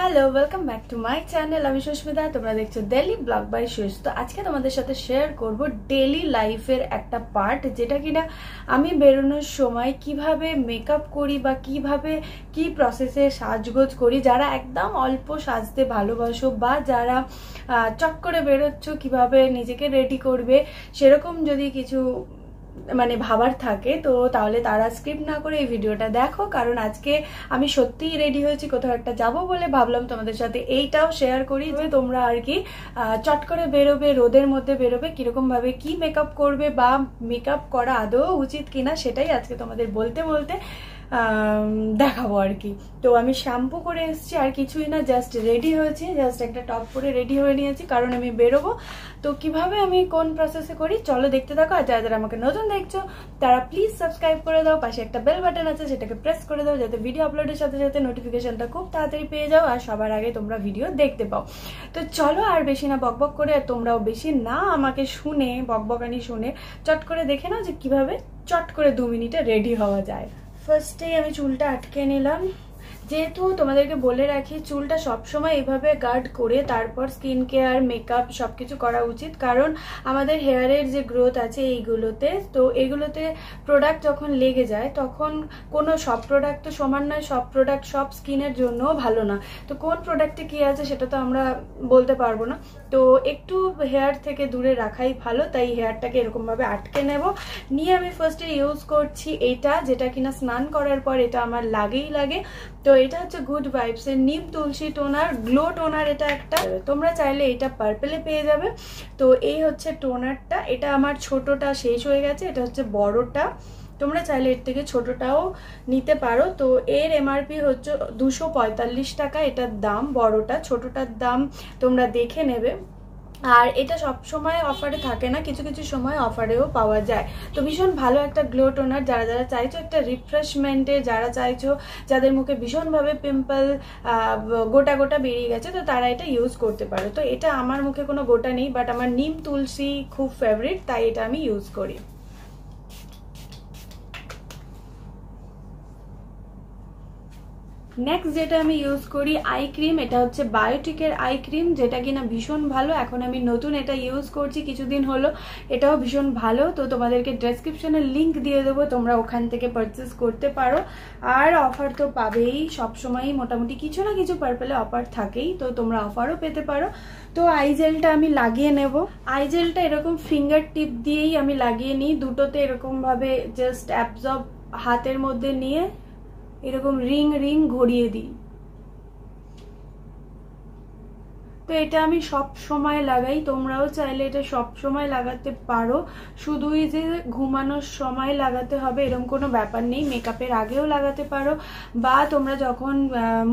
Hello welcome back to my channel আমি সুস্মিতা, তোমরা দেখছ ডেলি ব্লগ বাই সুস তো আজকে তোমাদের সাথে শেয়ার করব ডেলি লাইফের একটা পার্ট যেটা কিনা আমি বেরোনোর সময় কীভাবে মেকআপ করি বা কীভাবে কি প্রসেসে সাজগোজ করি, যারা একদম অল্প সাজতে ভালোবাসো বা যারা চট করে বেরোচ্ছ কীভাবে নিজেকে রেডি করবে, সেরকম যদি কিছু মানে ভাবার থাকে, তো তাহলে তারা স্ক্রিপ্ট না করে এই ভিডিওটা দেখো, কারণ আজকে আমি সত্যিই রেডি হয়েছি কোথাও একটা যাব বলে ভাবলাম তোমাদের সাথে এইটাও শেয়ার করি যে তোমরা আর কি চট করে বেরোবে, রোদের মধ্যে বেরোবে কীরকমভাবে কী মেকআপ করবে বা মেকআপ করা আদৌ উচিত কিনা সেটাই আজকে তোমাদের বলতে বলতে দেখাবো আর কি। তো আমি শ্যাম্পু করে এসেছি, আর কিছুই না জাস্ট রেডি হয়েছি জাস্ট একটা টপ পরে রেডি হয়ে নিয়েছি, কারণ আমি বেরোবো। তো কীভাবে আমি কোন প্রসেসে করি, চলো দেখতে থাকো, আর যারা যারা আমাকে নতুন দেখছ, তারা প্লিজ সাবস্ক্রাইব করে দাও, পাশে একটা বেল বাটন আছে, সেটাকে প্রেস করে দাও, যাতে ভিডিও আপলোডের সাথে সাথে নোটিফিকেশনটা খুব তাড়াতাড়ি পেয়ে যাও, আর সবার আগে তোমরা ভিডিও দেখতে পাও। তো চলো আর বেশি না বকবক করে, আর তোমরাও বেশি না আমাকে শুনে বকবকানি শুনে, চট করে দেখে নাও যে কীভাবে চট করে দু মিনিটে রেডি হওয়া যায়। ফার্স্টেই আমি চুলটা আটকে নিলাম। যেহেতু তোমাদেরকে বলে রাখি, চুলটা সবসময় এভাবে গার্ড করে তারপর স্কিন কেয়ার মেকআপ সব কিছু করা উচিত। কারণ আমাদের হেয়ারের যে গ্রোথ আছে এইগুলোতে, তো এগুলোতে প্রোডাক্ট যখন লেগে যায়, তখন কোনো সব প্রোডাক্ট তো সমান নয়, সব প্রোডাক্ট সব স্কিনের জন্য ভালো না। তো কোন প্রোডাক্টে কী আছে সেটা তো আমরা বলতে পারব না। তো একটু হেয়ার থেকে দূরে রাখাই ভালো, তাই হেয়ারটাকে এরকমভাবে আটকে নেব। নিয়ে আমি ফার্স্টে ইউজ করছি এটা যেটা কিনা স্নান করার পর এটা আমার লাগেই লাগে। তো এটা হচ্ছে গুড ভাইবস এর নিম তুলসী টোনার গ্লো টোনার এটা একটা। তোমরা চাইলে এটা পার্পেলে পেয়ে যাবে। তো এই হচ্ছে টোনারটা। এটা আমার ছোটটা শেষ হয়ে গেছে, এটা হচ্ছে বড়টা। তোমরা চাইলে এর থেকে ছোটটাও নিতে পারো। তো এর এমআরপি হচ্ছে দুশো টাকা, এটার দাম, বড়টা, ছোটটার দাম তোমরা দেখে নেবে। আর এটা সব সময় অফারে থাকে না, কিছু কিছু সময় অফারেও পাওয়া যায়। তো ভীষণ ভালো একটা গ্লো টোনার যারা যারা চাইছো একটা রিফ্রেশমেন্টে যারা চাইছো যাদের মুখে ভীষণভাবে পিম্পল গোটা গোটা বেরিয়ে গেছে, তো তারা এটা ইউজ করতে পারে। তো এটা আমার মুখে কোনো গোটা নেই বাট আমার নিম তুলসী খুব ফেভারিট তাই এটা আমি ইউজ করি। নেক্সট যেটা আমি ইউজ করি আই ক্রিম এটা হচ্ছে বায়োটিকের আই ক্রিম যেটা কিনা ভীষণ ভালো। এখন আমি নতুন এটা ইউজ করছি, কিছুদিন হলো, এটাও ভীষণ ভালো। তো তোমাদেরকে ডেসক্রিপশনে লিঙ্ক দিয়ে দেবো, তোমরা ওখান থেকে পারচেস করতে পারো। আর অফার তো পাবেই, সবসময়ই মোটামুটি কিছু না কিছু পার্পেলে অফার থাকেই, তো তোমরা অফারও পেতে পারো। তো আই জেলটা আমি লাগিয়ে নেব। আই জেলটা এরকম ফিঙ্গার টিপ দিয়েই আমি লাগিয়ে নিই, দুটোতে এরকমভাবে জাস্ট অ্যাবজর্ব হাতের মধ্যে নিয়ে। এরকম রিং রিং ঘুরিয়ে দিই তো এটা আমি সব সময় লাগাই। তোমরাও চাইলে এটা সব সময় লাগাতে পারো। শুধুই যে ঘুমানোর সময় লাগাতে হবে এরকম কোনো ব্যাপার নেই। মেকআপের আগেও লাগাতে পারো বা তোমরা যখন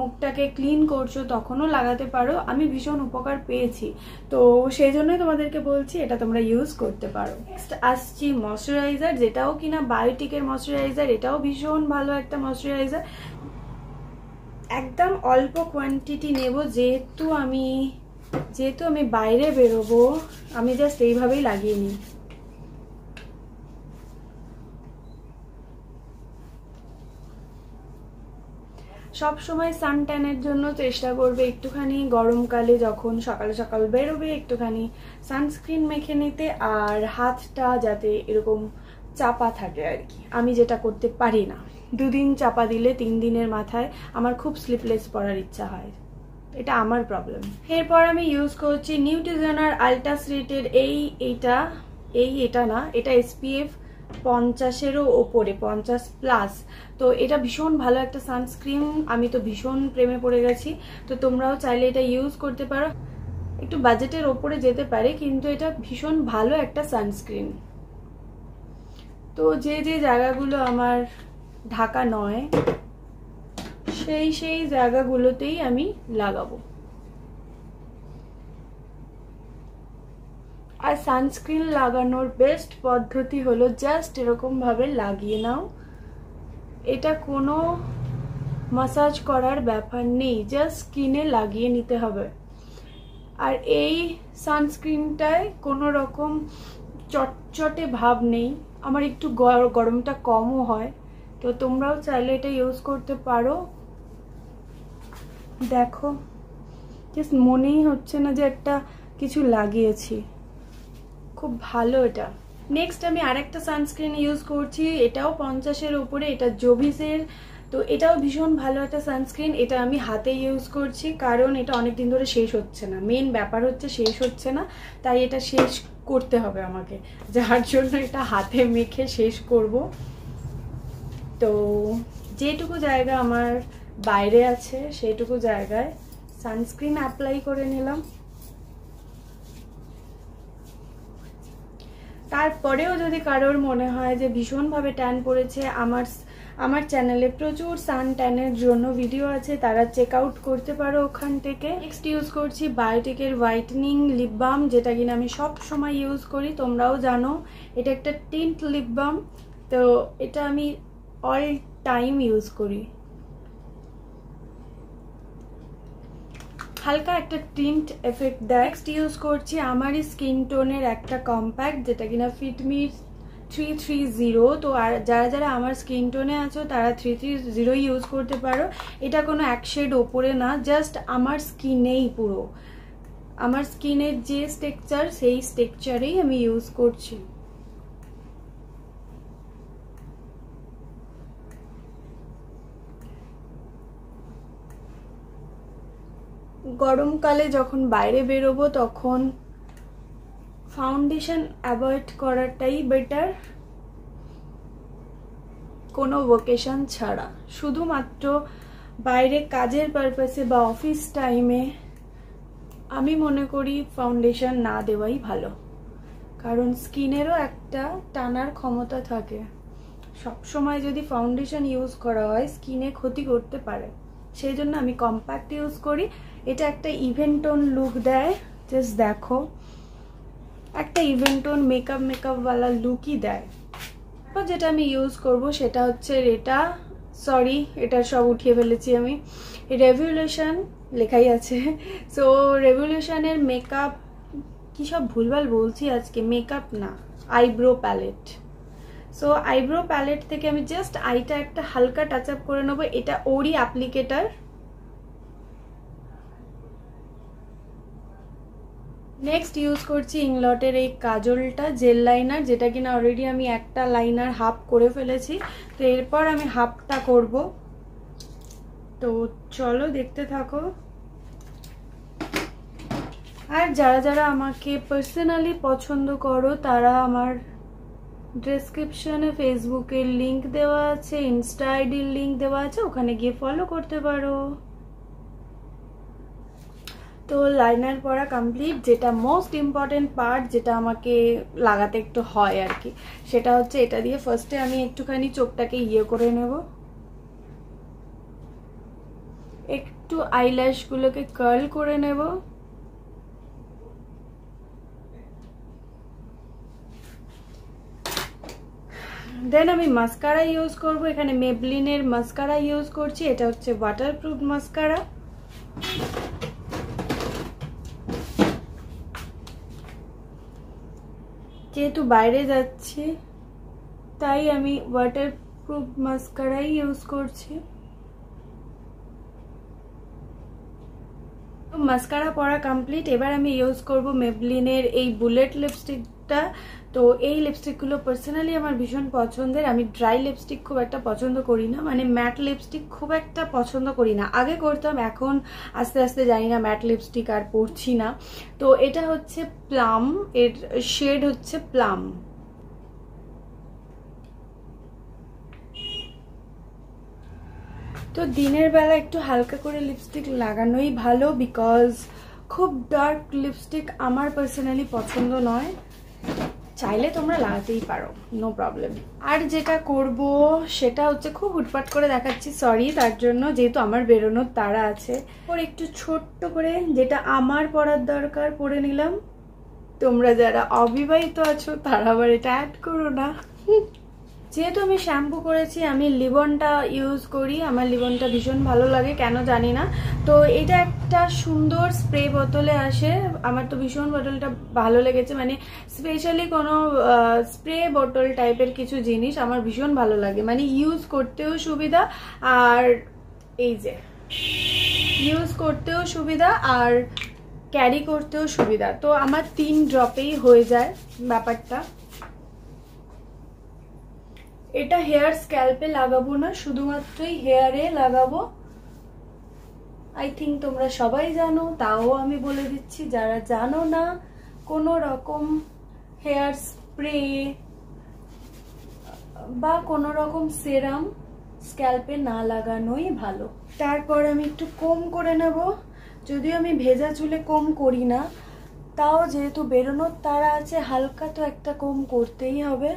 মুখটাকে ক্লিন করছ তখনও লাগাতে পারো। আমি ভীষণ উপকার পেয়েছি। তো সেই জন্যই তোমাদেরকে বলছি, এটা তোমরা ইউজ করতে পারো। নেক্সট আসছি ময়শ্চারাইজার যেটাও কিনা বায়োটিকের ময়শ্চারাইজার এটাও ভীষণ ভালো একটা ময়শ্চারাইজার একদম অল্প কোয়ান্টিটি নেব, যেহেতু আমি যেহেতু আমি বাইরে বেরোবো, আমি জাস্ট এইভাবেই লাগিয়ে নিই। সব সময় সানট্যানের জন্য চেষ্টা করবে একটুখানি গরমকালে যখন সকাল সকাল বেরোবে একটুখানি সানস্ক্রিন মেখে নিতে আর হাতটা যাতে এরকম চাপা থাকে আর কি। আমি যেটা করতে পারি না। দুদিন চাপা দিলে তিন দিনের মাথায় আমার খুব স্লিপলেস পড়ার ইচ্ছা হয়। এটা আমার প্রবলেম এরপর আমি ইউজ করছি নিউট্রিজনার আলট্রাস রেটের এই এইটা এই এটা না, এটা এসপিএফ পঞ্চাশেরও ওপরে, পঞ্চাশ প্লাস তো এটা ভীষণ ভালো একটা সানস্ক্রিন আমি তো ভীষণ প্রেমে পড়ে গেছি। তো তোমরাও চাইলে এটা ইউজ করতে পারো। একটু বাজেটের ওপরে যেতে পারে, কিন্তু এটা ভীষণ ভালো একটা সানস্ক্রিন তো যে যে জায়গাগুলো আমার ঢাকা নয় সেই সেই জায়গাগুলোতেই আমি লাগাবো। আর সানস্ক্রিন লাগানোর বেস্ট পদ্ধতি হলো জাস্ট এরকমভাবে লাগিয়ে নাও। এটা কোনো মাসাজ করার ব্যাপার নেই জাস্ট স্কিনে লাগিয়ে নিতে হবে। আর এই সানস্ক্রিনটায় কোনো রকম চটচটে ভাব নেই, আমার একটু গরমটা কমও হয়। তো তোমরাও চাইলে এটা ইউজ করতে পারো। দেখো জাস্ট মনেই হচ্ছে না যে একটা কিছু লাগিয়েছি। খুব ভালো এটা। নেক্সট আমি আরেকটা সানস্ক্রিন ইউজ করছি, এটাও পঞ্চাশের উপরে, এটা জোভিসের তো এটাও ভীষণ ভালো একটা সানস্ক্রিন এটা আমি হাতে ইউজ করছি, কারণ এটা অনেক দিন ধরে শেষ হচ্ছে না। মেন ব্যাপার হচ্ছে শেষ হচ্ছে না, তাই এটা শেষ করতে হবে আমাকে। যার জন্য এটা হাতে মেখে শেষ করব। তো যেটুকু জায়গা আমার বাইরে আছে, সেইটুকু জায়গায়। সানস্ক্রিন অ্যাপ্লাই করে নিলাম। তারপরেও যদি কারোর মনে হয় যে ভীষণভাবে ট্যান পড়েছে, আমার আমার চ্যানেলে প্রচুর সান ট্যানের জন্য ভিডিও আছে, তারা চেক আউট করতে পারো ওখান থেকে। নেক্সট ইউজ করছি বায়োটিকের হোয়াইটনিং লিপ বাম যেটা কিনা আমি সব সময় ইউজ করি, তোমরাও জানো, এটা একটা টিন্ট লিপ বাম তো এটা আমি অল টাইম ইউজ করি। হালকা একটা টিন্ট এফেক্ট দেয়। নেক্সট ইউজ করছি আমারই স্কিন টোনের একটা কম্প্যাক্ট যেটা কিনা ফিটমি থ্রি থ্রি জিরো তো আর যারা যারা আমার স্কিন টোনে আছো, তারা থ্রি থ্রি জিরো ইউজ করতে পারো। এটা কোনো এক শেড ওপরে না জাস্ট আমার স্কিনেই পুরো। আমার স্কিনের যে স্টেকচার সেই স্টেকচারেই আমি ইউজ করছি। গরমকালে যখন বাইরে বেরোবো তখন ফাউন্ডেশন অ্যাভয়েড করাটাই বেটার কোনো ভোকেশন ছাড়া। শুধুমাত্র বাইরে কাজের পারপাসে বা অফিস টাইমে আমি মনে করি ফাউন্ডেশন না দেওয়াই ভালো। কারণ স্কিনেরও একটা টানার ক্ষমতা থাকে। সবসময় যদি ফাউন্ডেশন ইউজ করা হয়, স্কিনে ক্ষতি করতে পারে। সেই জন্য আমি কম্প্যাক্ট ইউজ করি। এটা একটা ইভেন্টন লুক দেয়। জাস্ট দেখো। একটা ইভেন্টন মেকআপ মেকআপওয়ালা লুকই দেয়। তারপর যেটা আমি ইউজ করব সেটা হচ্ছে এটা। সরি এটা সব উঠিয়ে ফেলেছি আমি। রেভলিউশন লেখাই আছে। সো রেভলিউশনের মেকআপ কী সব ভুলভাল বলছি আজকে? মেকআপ না eyebrow palette so eyebrow palette থেকে আমি জাস্ট আইটা একটা হালকা টাচ আপ করে নেব। এটা ওরই অ্যাপ্লিকেটার নেক্সট ইউজ করছি ইংলটের এই কাজলটা জেল লাইনার যেটা কিনা অলরেডি আমি একটা লাইনার হাফ করে ফেলেছি। তো এরপর আমি হাফটা করব। তো চলো দেখতে থাকো। আর যারা যারা আমাকে পার্সোনালি পছন্দ করো, তারা আমার ডেসক্রিপশনে ফেসবুকের লিঙ্ক দেওয়া আছে ইনস্টা আইডির লিঙ্ক দেওয়া আছে, ওখানে গিয়ে ফলো করতে পারো। তো লাইনার পরা কমপ্লিট যেটা মোস্ট ইম্পর্টেন্ট পার্ট যেটা আমাকে লাগাতে একটু হয় আর কি, সেটা হচ্ছে এটা দিয়ে ফার্স্টে আমি একটুখানি চোখটাকে ইয়ে করে নেব। একটু আইল্যাশগুলোকে কার্ল করে নেব। দেন আমি মাস্কারা ইউজ করব। এখানে মেবলিনের মাস্কারা ইউজ করছি। এটা হচ্ছে ওয়াটারপ্রুফ মাস্কারা যেহেতু বাইরে যাচ্ছি, তাই আমি ওয়াটারপ্রুফ মাস্কারাই ইউজ করছি। মাস্কারা পরা কমপ্লিট এবার আমি ইউজ করব মেবলিনের এই বুলেট লিপস্টিকটা তো এই লিপস্টিকগুলো পার্সোনালি আমার ভীষণ পছন্দের। আমি ড্রাই লিপস্টিক খুব একটা পছন্দ করি না মানে ম্যাট লিপস্টিক খুব একটা পছন্দ করি না। আগে করতাম, এখন আস্তে আস্তে জানি না ম্যাট লিপস্টিক আর পরছি না। তো এটা হচ্ছে প্লাম এর শেড হচ্ছে প্লাম তো দিনের বেলা একটু হালকা করে লিপস্টিক লাগানোই ভালো বিকজ খুব ডার্ক লিপস্টিক আমার পার্সোনালি পছন্দ নয়। চাইলে তোমরা লাগাতেই পারো নো প্রবলেম আর যেটা করব, সেটা হচ্ছে খুব হুটপাট করে দেখাচ্ছি সরি তার জন্য যেহেতু আমার বেরোনোর তারা আছে। ওর একটু ছোট্ট করে যেটা আমার পড়ার দরকার পড়ে নিলাম। তোমরা যারা অবিবাহিত আছো, তারা আবার এটা অ্যাড করো না। যেহেতু আমি শ্যাম্পু করেছি, আমি লিবনটা ইউজ করি। আমার লিবনটা ভীষণ ভালো লাগে, কেন জানি না। তো এটা একটা সুন্দর স্প্রে বোতলে আসে। আমার তো ভীষণ বোতলটা ভালো লেগেছে। মানে স্পেশালি কোনো স্প্রে বোতল টাইপের কিছু জিনিস আমার ভীষণ ভালো লাগে। মানে ইউজ করতেও সুবিধা আর এই যে ইউজ করতেও সুবিধা আর ক্যারি করতেও সুবিধা। তো আমার তিন ড্রপেই হয়ে যায় ব্যাপারটা। এটা হেয়ার স্ক্যাল্পে লাগাবো না, শুধুমাত্রই হেয়ারে লাগাবো। আই থিঙ্ক তোমরা সবাই জানো, তাও আমি বলে দিচ্ছি, যারা জানো না, কোনো রকম হেয়ার স্প্রে বা কোনো রকম সেরাম স্ক্যাল্পে না লাগানোই ভালো। তারপর আমি একটু কম করে নেব। যদিও আমি ভেজা চুলে কম করি না, তাও যেহেতু বেরোনোর তারা আছে, হালকা তো একটা কম করতেই হবে।